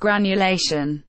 granulation.